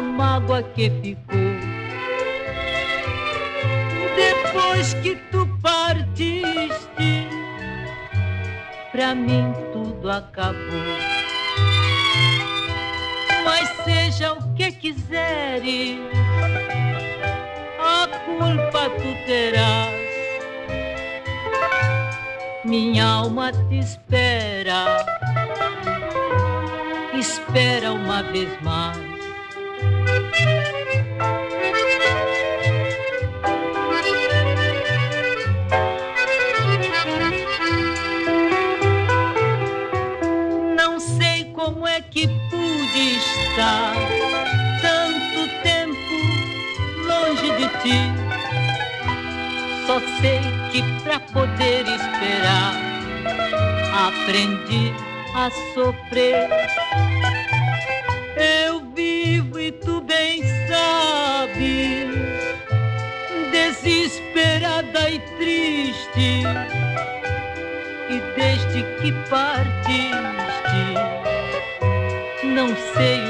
mágoa que ficou depois que tu partiste. Pra mim tudo acabou. Mas seja o que quiseres, a culpa tu terás. Minha alma te espera espera uma vez mais. Estar tanto tempo longe de ti. Só sei que pra poder esperar aprendi a sofrer. Eu vivo e tu bem sabes, desesperada e triste. E desde que partiste, não sei o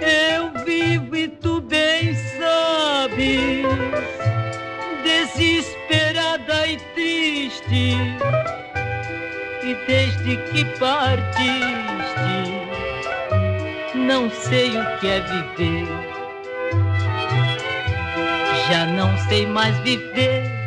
Eu vivo e tu bem sabes, desesperada e triste. E desde que partiste, não sei o que é viver. Já não sei mais viver